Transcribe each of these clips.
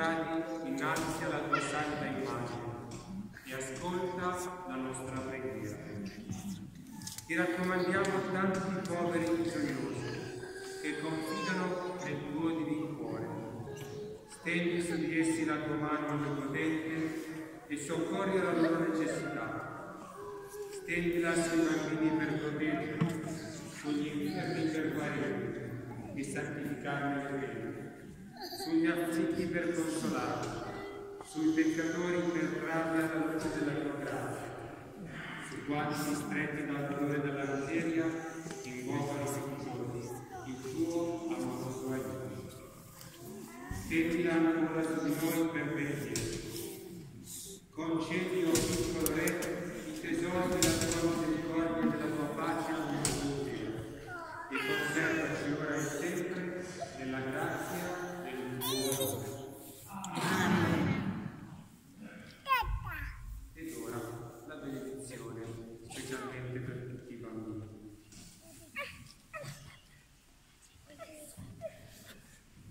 prostrati innanzi alla tua santa immagine, e ascolta la nostra preghiera. Ti raccomandiamo tanti poveri bisognosi che confidano nel tuo divino cuore. Stendi su di essi la tua mano onnipotente e soccorri la loro necessità. Stendila sui bambini per proteggerli, sugli infermi per guarirli e santificarne le pene, sugli afflitti per consolarli, sui peccatori per trarli alla luce della tua grazia, su quanti stretti dal dolore della miseria invocano il tuo amoroso aiuto. Stendila ancora su di noi per benedire. Concedi, o piccolo Re, i tesori della tua misericordia e della tua pace a e conservaci ora e sempre nella grazia del tuo nome. Amen. Ed ora la benedizione, specialmente per tutti i bambini.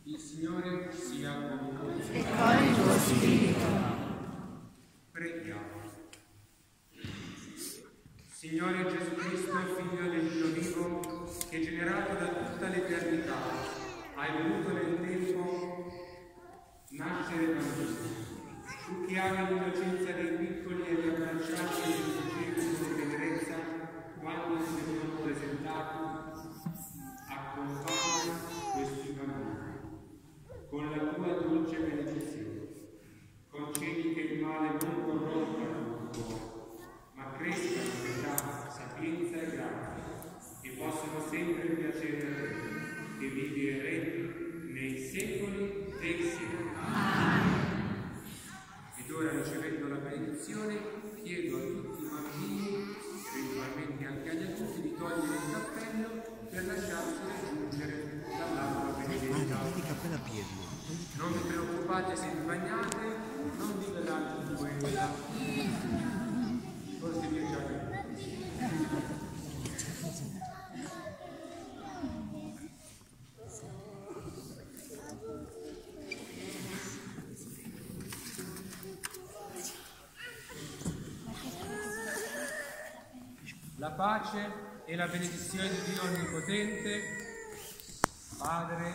Il Signore sia con voi. E con il tuo spirito. Preghiamo. Signore Gesù Cristo, Figlio del Dio vivo, che generato da tutta l'eternità hai voluto nel tempo nascere bambino. Tu che ami l'innocenza dei piccoli e li abbracciati e li sapienza e possono sempre piacere a te, che vivi e regni nei secoli dei secoli. Ed ora ricevendo la benedizione, chiedo a tutti i bambini, eventualmente anche agli adulti, di togliere il cappello per lasciarsi raggiungere dall'acqua benedetta. Non vi preoccupate se vi bagnate, non vi vedate in quella. Forse vi è già La pace e la benedizione di Dio Onnipotente, Padre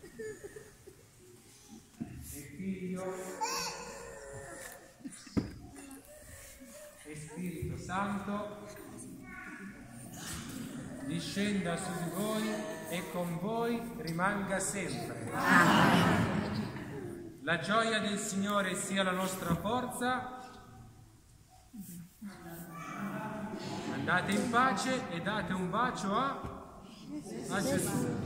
e Figlio e Spirito Santo, discenda su di voi e con voi rimanga sempre. La gioia del Signore sia la nostra forza Andate in pace e date un bacio a, a Gesù.